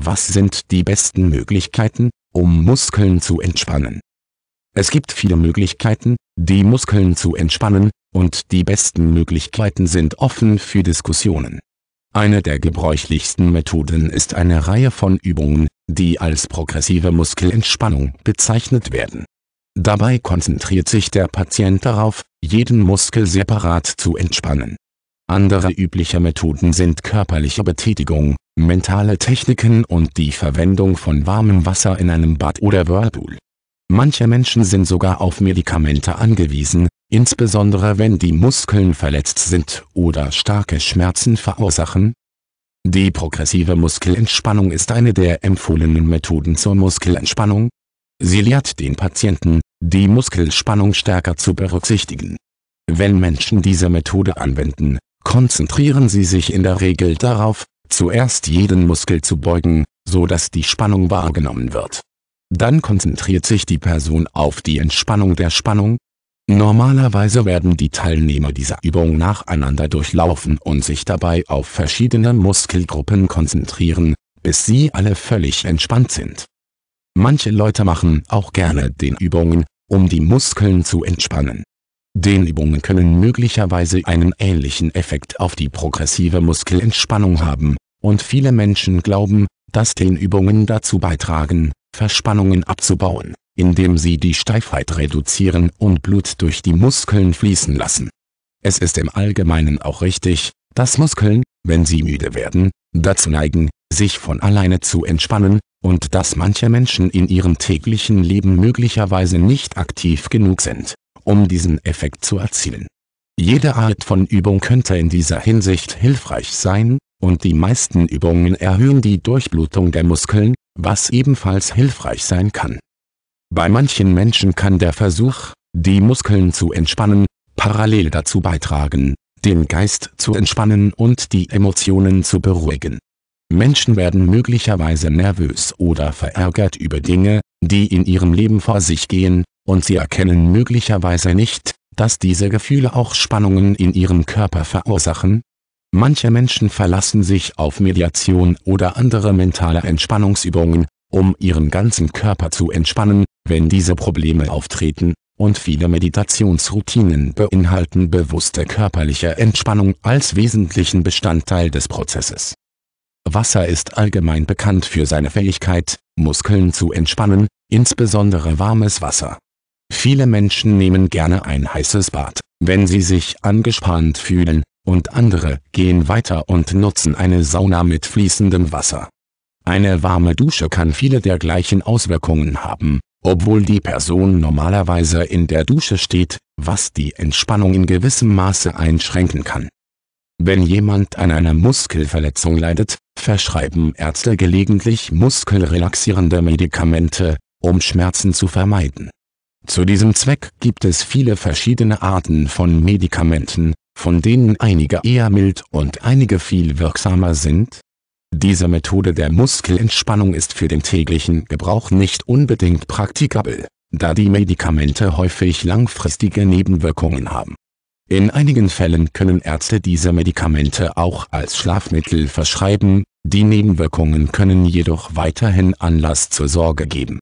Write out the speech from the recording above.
Was sind die besten Möglichkeiten, um Muskeln zu entspannen? Es gibt viele Möglichkeiten, die Muskeln zu entspannen, und die besten Möglichkeiten sind offen für Diskussionen. Eine der gebräuchlichsten Methoden ist eine Reihe von Übungen, die als progressive Muskelentspannung bezeichnet werden. Dabei konzentriert sich der Patient darauf, jeden Muskel separat zu entspannen. Andere übliche Methoden sind körperliche Betätigung, mentale Techniken und die Verwendung von warmem Wasser in einem Bad oder Whirlpool. Manche Menschen sind sogar auf Medikamente angewiesen, insbesondere wenn die Muskeln verletzt sind oder starke Schmerzen verursachen. Die progressive Muskelentspannung ist eine der empfohlenen Methoden zur Muskelentspannung. Sie lehrt den Patienten, die Muskelspannung stärker zu berücksichtigen. Wenn Menschen diese Methode anwenden, konzentrieren sie sich in der Regel darauf, zuerst jeden Muskel zu beugen, so dass die Spannung wahrgenommen wird. Dann konzentriert sich die Person auf die Entspannung der Spannung. Normalerweise werden die Teilnehmer dieser Übung nacheinander durchlaufen und sich dabei auf verschiedene Muskelgruppen konzentrieren, bis sie alle völlig entspannt sind. Manche Leute machen auch gerne den Übungen, um die Muskeln zu entspannen. Den Übungen können möglicherweise einen ähnlichen Effekt auf die progressive Muskelentspannung haben, und viele Menschen glauben, dass den Übungen dazu beitragen, Verspannungen abzubauen, indem sie die Steifheit reduzieren und Blut durch die Muskeln fließen lassen. Es ist im Allgemeinen auch richtig, dass Muskeln, wenn sie müde werden, dazu neigen, sich von alleine zu entspannen, und dass manche Menschen in ihrem täglichen Leben möglicherweise nicht aktiv genug sind, um diesen Effekt zu erzielen. Jede Art von Übung könnte in dieser Hinsicht hilfreich sein, und die meisten Übungen erhöhen die Durchblutung der Muskeln, was ebenfalls hilfreich sein kann. Bei manchen Menschen kann der Versuch, die Muskeln zu entspannen, parallel dazu beitragen, den Geist zu entspannen und die Emotionen zu beruhigen. Menschen werden möglicherweise nervös oder verärgert über Dinge, die in ihrem Leben vor sich gehen, und sie erkennen möglicherweise nicht, dass diese Gefühle auch Spannungen in ihrem Körper verursachen, Manche Menschen verlassen sich auf Mediation oder andere mentale Entspannungsübungen, um ihren ganzen Körper zu entspannen, wenn diese Probleme auftreten, und viele Meditationsroutinen beinhalten bewusste körperliche Entspannung als wesentlichen Bestandteil des Prozesses. Wasser ist allgemein bekannt für seine Fähigkeit, Muskeln zu entspannen, insbesondere warmes Wasser. Viele Menschen nehmen gerne ein heißes Bad, wenn sie sich angespannt fühlen, und andere gehen weiter und nutzen eine Sauna mit fließendem Wasser. Eine warme Dusche kann viele der gleichen Auswirkungen haben, obwohl die Person normalerweise in der Dusche steht, was die Entspannung in gewissem Maße einschränken kann. Wenn jemand an einer Muskelverletzung leidet, verschreiben Ärzte gelegentlich muskelrelaxierende Medikamente, um Schmerzen zu vermeiden. Zu diesem Zweck gibt es viele verschiedene Arten von Medikamenten, von denen einige eher mild und einige viel wirksamer sind? Diese Methode der Muskelentspannung ist für den täglichen Gebrauch nicht unbedingt praktikabel, da die Medikamente häufig langfristige Nebenwirkungen haben. In einigen Fällen können Ärzte diese Medikamente auch als Schlafmittel verschreiben, die Nebenwirkungen können jedoch weiterhin Anlass zur Sorge geben